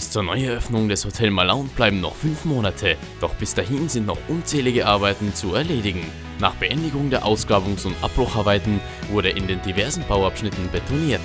zur Neueröffnung des Hotel Malaun bleiben noch fünf Monate, doch bis dahin sind noch unzählige Arbeiten zu erledigen. Nach Beendigung der Ausgrabungs- und Abbrucharbeiten wurde in den diversen Bauabschnitten betoniert.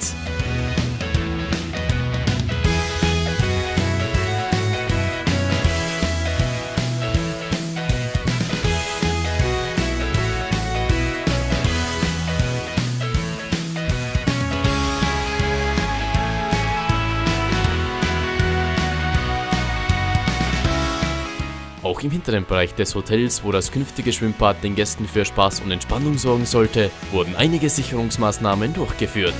Auch im hinteren Bereich des Hotels, wo das künftige Schwimmbad den Gästen für Spaß und Entspannung sorgen sollte, wurden einige Sicherungsmaßnahmen durchgeführt.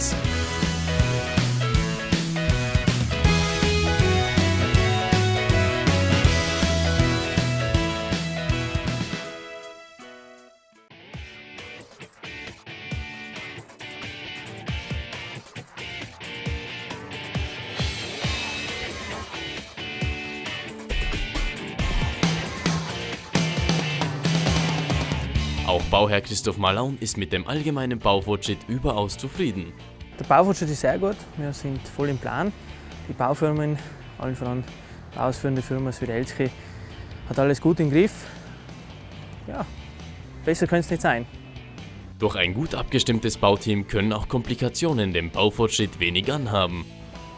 Auch Bauherr Christoph Malaun ist mit dem allgemeinen Baufortschritt überaus zufrieden. Der Baufortschritt ist sehr gut. Wir sind voll im Plan. Die Baufirmen, allen voran die ausführende Firma Swidelski, hat alles gut im Griff. Ja, besser könnte es nicht sein. Durch ein gut abgestimmtes Bauteam können auch Komplikationen dem Baufortschritt wenig anhaben.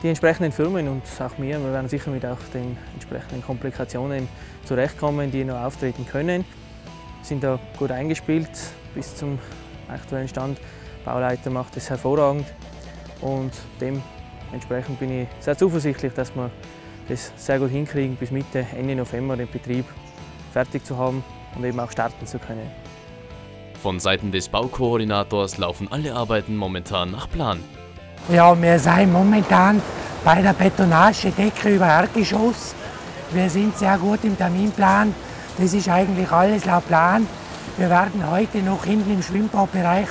Die entsprechenden Firmen und auch wir, wir werden sicher mit auch den entsprechenden Komplikationen zurechtkommen, die noch auftreten können sind da gut eingespielt bis zum aktuellen Stand. Der Bauleiter macht es hervorragend und dementsprechend bin ich sehr zuversichtlich, dass wir das sehr gut hinkriegen, bis Mitte, Ende November den Betrieb fertig zu haben und eben auch starten zu können. Von Seiten des Baukoordinators laufen alle Arbeiten momentan nach Plan. Ja, wir sind momentan bei der Betonage Decke über Erdgeschoss. Wir sind sehr gut im Terminplan. Das ist eigentlich alles laut Plan. Wir werden heute noch hinten im Schwimmbadbereich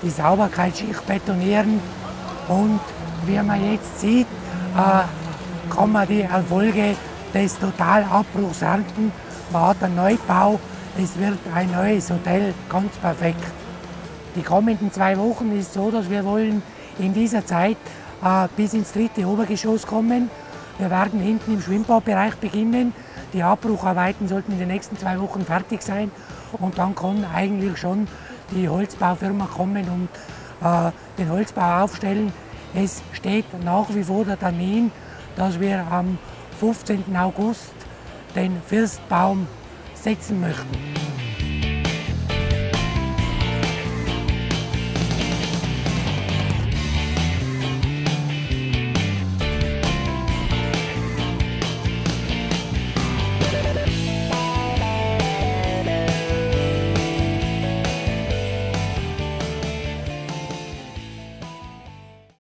die Sauberkeitsschicht betonieren. Und wie man jetzt sieht, äh, kann man die Erfolge des Totalabbruchs ernten. Man hat einen Neubau, es wird ein neues Hotel, ganz perfekt. Die kommenden zwei Wochen ist so, dass wir wollen in dieser Zeit äh, bis ins dritte Obergeschoss kommen. Wir werden hinten im Schwimmbadbereich beginnen. Die Abbrucharbeiten sollten in den nächsten zwei Wochen fertig sein und dann kann eigentlich schon die Holzbaufirma kommen und äh, den Holzbau aufstellen. Es steht nach wie vor der Termin, dass wir am 15. August den Firstbaum setzen möchten.